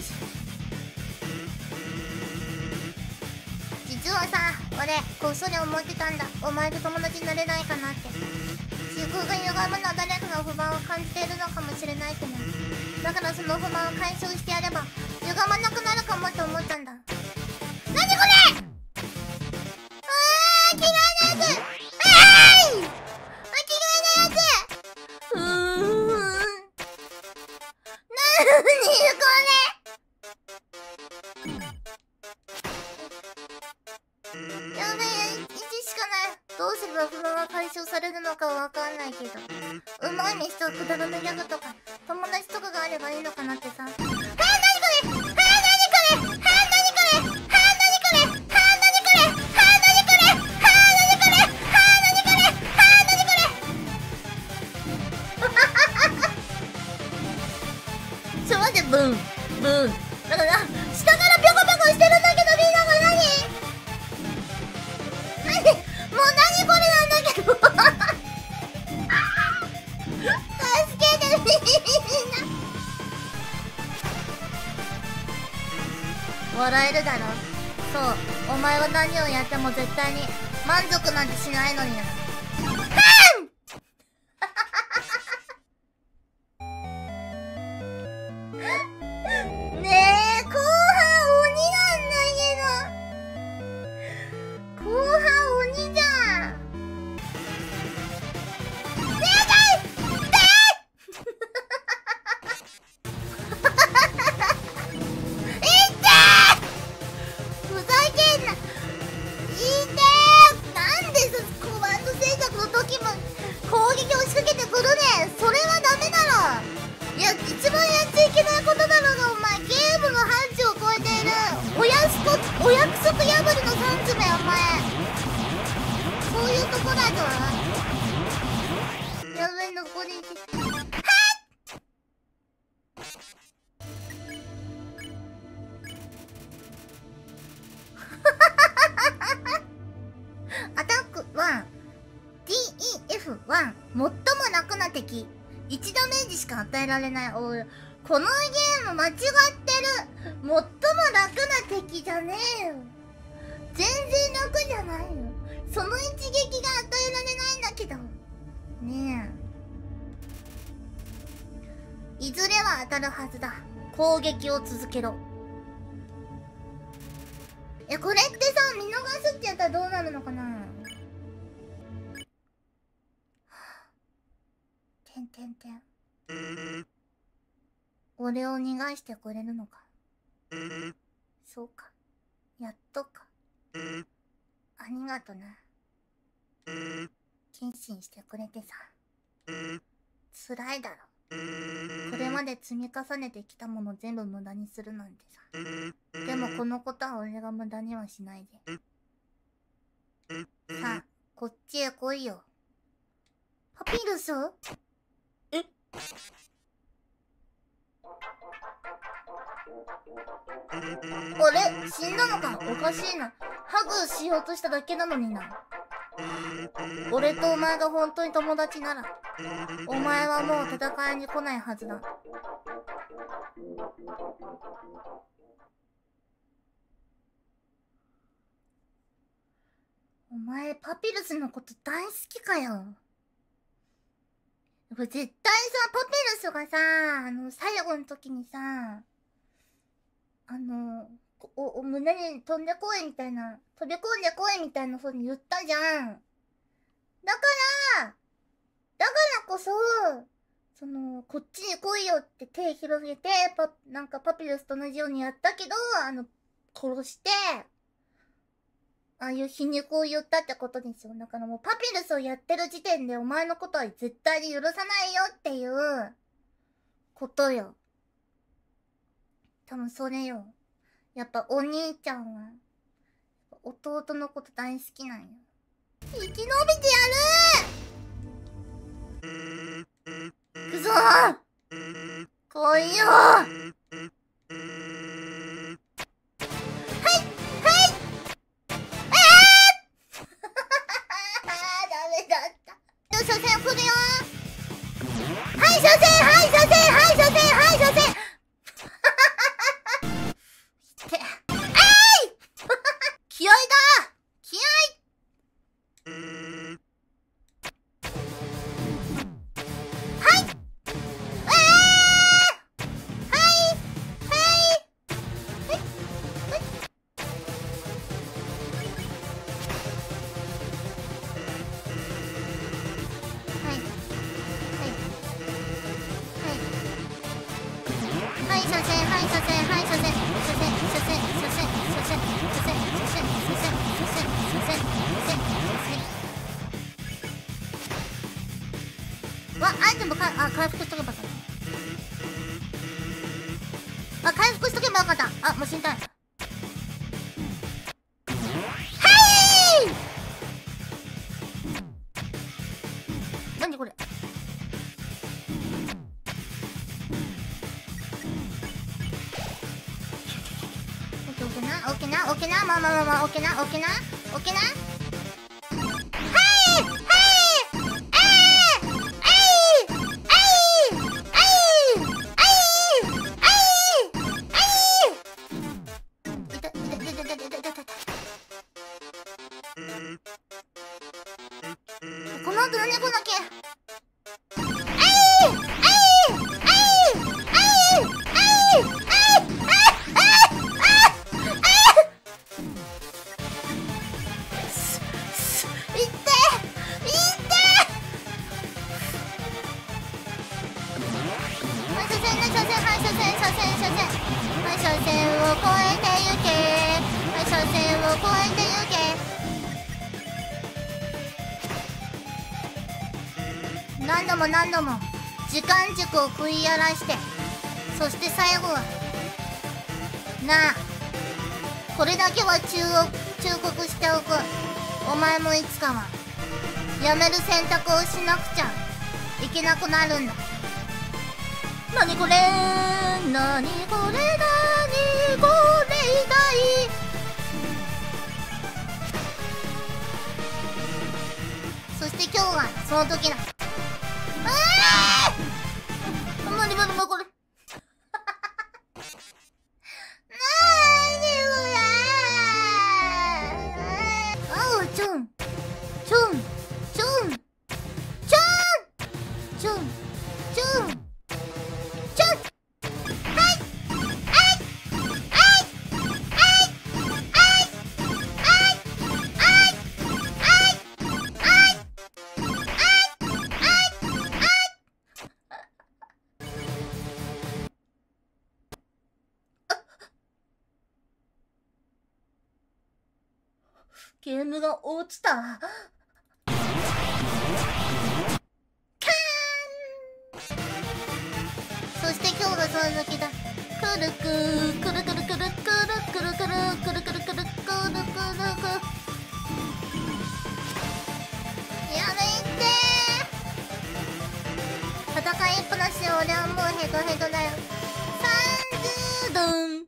し実はさ俺こっそり思ってたんだ。お前と友達になれないかなって。時空が歪むのは誰かが不満を感じているのかもしれないってねだからその不満を解消してやれば歪まなくなるかもって思ったんだ。あればいいのかなってさ。らえるだろそう。お前は何をやっても絶対に満足なんてしないのにな。べえ残り1アタック1 DEF1 最も楽な敵。1ダメージしか与えられない。おい。このゲーム間違ってる。最も楽な敵じゃねえよ。全然楽じゃないよ。その一撃が与えられないんだけど。ねえ。いずれは当たるはずだ。攻撃を続けろ。えこれってさ見逃すってやったらどうなるのかな？てんてんてん。俺を逃がしてくれるのか？そうか。やっとか。ありがとな。謹慎してくれてさ。辛いだろ。まで積み重ねてきたもの全部無駄にするなんてさ。でもこのことは俺が無駄にはしないで。さあこっちへ来いよ。パピルス？え？あれ？死んだのか？おかしいな。ハグしようとしただけなのにな俺とお前が本当に友達ならお前はもう戦いに来ないはずだ。お前パピルスのこと大好きかよ。絶対さパピルスがさあの最後の時にさあのおお胸に飛んでこいみたいな飛び込んでこいみたいな風に言ったじゃん。だからだからこそそのこっちに来いよって手広げてパなんかパピルスと同じようにやったけどあの殺してああいう皮肉を言ったってことですよ。だからもうパピルスをやってる時点でお前のことは絶対に許さないよっていうことよ。多分それよ。やっぱお兄ちゃんは弟のこと大好きなんよ生き延びてやる！くそー来いよあ回復しとけばよかった。あもう死にたい。はい！何これ？オッケーオッケーな。オッケーな。オッケーな。まあまあまあまあオッケーな。オッケーな。オッケーな。何度も何度も時間軸を食い荒らしてそして最後はなあこれだけは忠告しておく。お前もいつかはやめる選択をしなくちゃいけなくなるんだ。何これ何これ何これ痛いそして今日はその時だ。 엄마 이번에 먹을래 ゲームが落ちた。キャーンそして今日がその時だ。くるく、くるくるくるくるくるくるくるくるくるくるくるくるくるやめてー戦いっぱなしで俺はもうヘトヘトだよ。30ド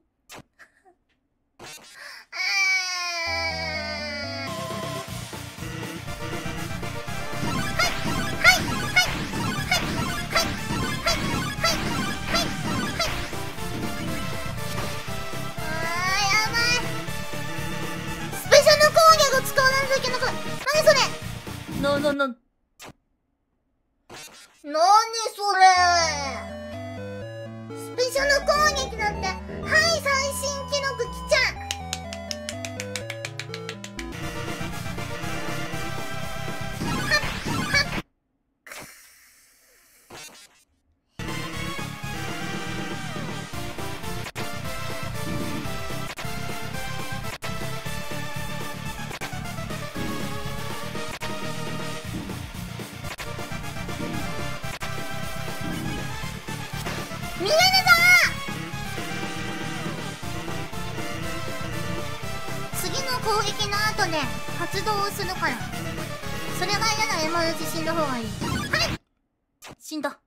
なななな何それ？スペシャル攻撃なんて撃の後で発動をするから。それが嫌なら今のうち死んだ方がいい。はい。死んだ。